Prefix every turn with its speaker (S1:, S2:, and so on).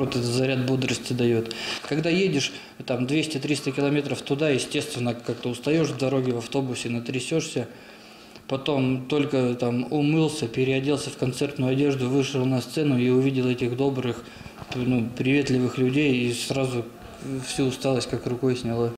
S1: Вот этот заряд бодрости дает. Когда едешь там 200-300 километров туда, естественно, как-то устаешь в дороге, в автобусе, натрясешься. Потом только там умылся, переоделся в концертную одежду, вышел на сцену и увидел этих добрых, ну, приветливых людей и сразу всю усталость как рукой сняло.